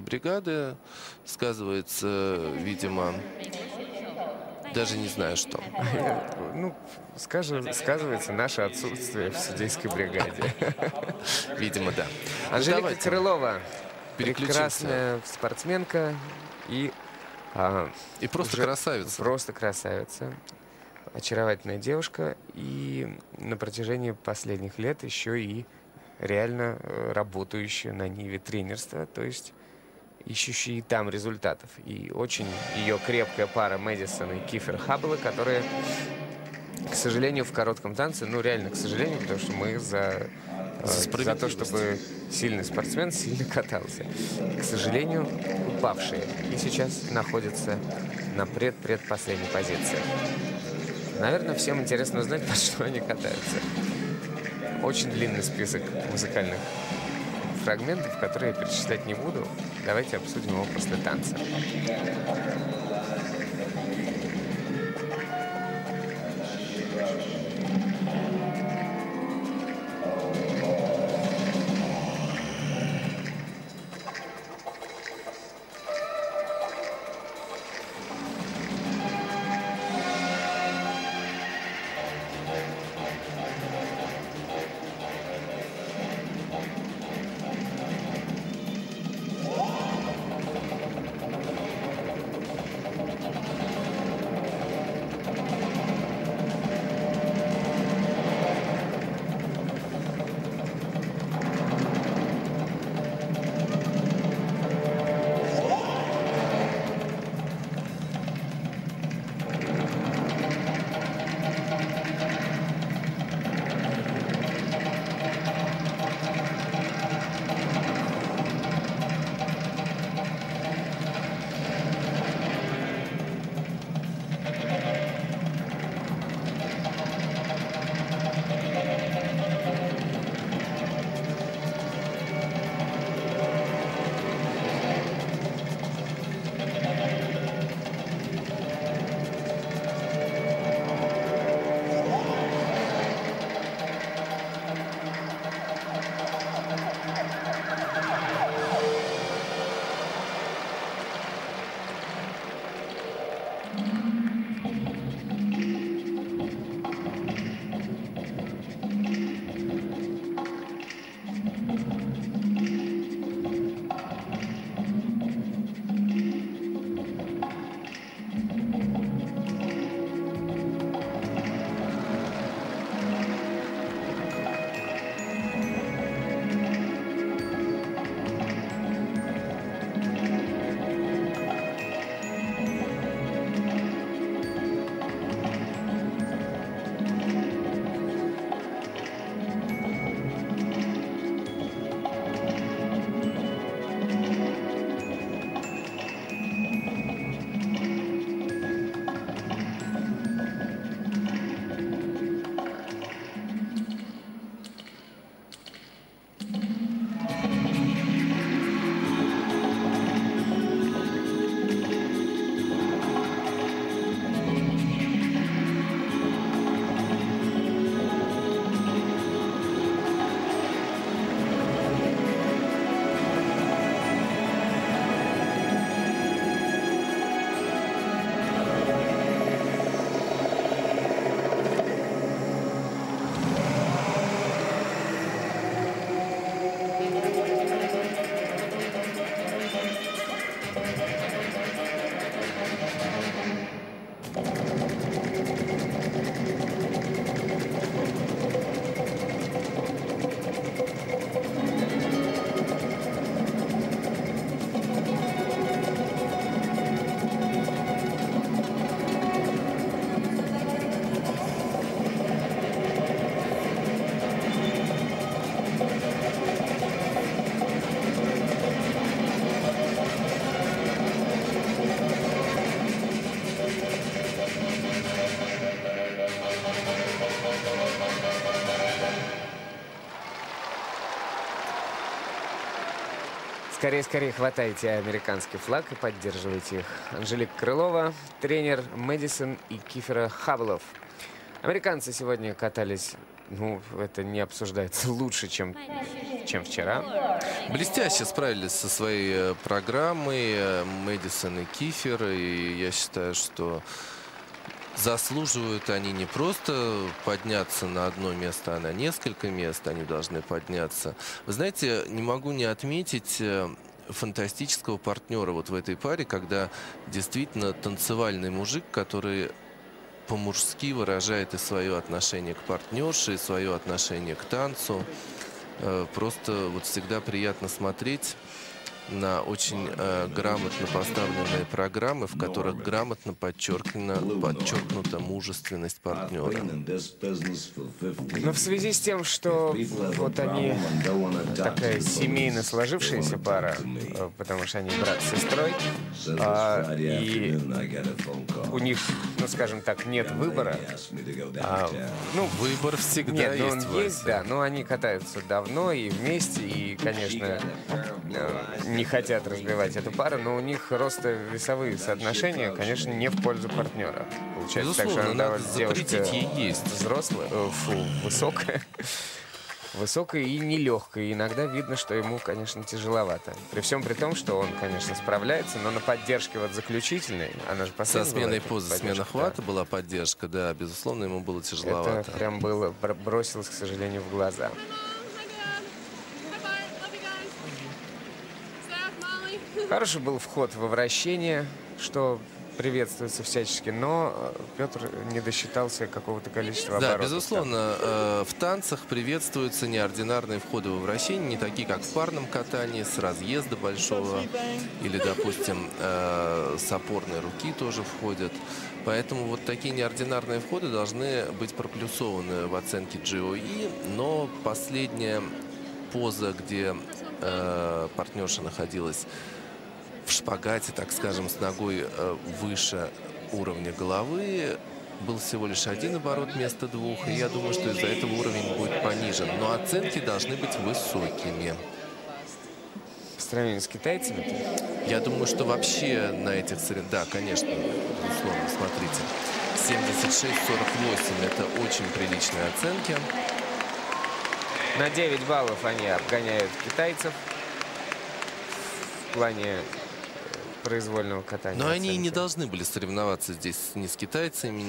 бригады сказывается, видимо, даже не знаю что. Ну, скажем, сказывается наше отсутствие в судейской бригаде. Видимо, да. Анжелика Давайте Крылова, прекрасная спортсменка и а, И просто красавица. Просто красавица. Очаровательная девушка. И на протяжении последних лет еще и реально э, работающая на ниве тренерства. То есть ищущие там результатов. И очень ее крепкая пара Мэдисон и Кифер Хаббела, которые, к сожалению, в коротком танце, ну реально, к сожалению, потому что мы за, э, За за то, чтобы сильный спортсмен сильно катался. К сожалению, упавшие. И сейчас находятся на пред-предпоследней позиции. Наверное, всем интересно узнать, под что они катаются. Очень длинный список музыкальных фрагментов, которые я перечислять не буду. Давайте обсудим его после танца. Скорее, скорее хватайте американский флаг и поддерживайте их. Анжелика Крылова, тренер Мэдисон и Кифера Хавлов. Американцы сегодня катались ну, это не обсуждается лучше, чем, чем вчера. Блестяще справились со своей э, программой э, Мэдисон и Кифер. И я считаю, что заслуживают они не просто подняться на одно место, а на несколько мест они должны подняться. Вы знаете, не могу не отметить э, фантастического партнера вот в этой паре, когда действительно танцевальный мужик, который по-мужски выражает и свое отношение к партнерше, и свое отношение к танцу. Э, просто вот всегда приятно смотреть на очень э, грамотно поставленные программы, в которых грамотно подчеркнута, подчеркнута мужественность партнера. Но в связи с тем, что вот они такая семейно сложившаяся пара, э, потому что они брат с сестрой, а, и у них, ну скажем так, нет выбора. А, ну, выбор всегда нет, ну, есть. Он есть, да, но они катаются давно и вместе, и, конечно, э, не хотят разбивать эту пару, но у них роста весовые соотношения, конечно, не в пользу партнера. Получается Безусловно, так, что она девушка ей есть. взрослая, э, фу, высокая. Высокая и нелегкая. И иногда видно, что ему, конечно, тяжеловато. При всем при том, что он, конечно, справляется, но на поддержке вот заключительной, она же Со сменой позы, смена хвата да. была поддержка, да, безусловно, ему было тяжеловато. Это прям было, бросилось, к сожалению, в глаза. Хороший был вход во вращение, что приветствуется всячески, но э, Петр не досчитался какого-то количества оборотов. Да, безусловно, э, в танцах приветствуются неординарные входы во вращение, не такие, как в парном катании, с разъезда большого, или, допустим, э, с опорной руки тоже входят. Поэтому вот такие неординарные входы должны быть проплюсованы в оценке GOE, но последняя поза, где э, партнерша находилась в шпагате, так скажем, с ногой э, выше уровня головы. Был всего лишь один оборот вместо двух, и я думаю, что из-за этого уровень будет понижен. Но оценки должны быть высокими. В сравнении с китайцами? -то? Я думаю, что вообще на этих соревнованиях... Да, конечно, безусловно, смотрите. 76-48 это очень приличные оценки. На 9 баллов они обгоняют китайцев в плане произвольного катания. Но они и не должны были соревноваться здесь ни с китайцами,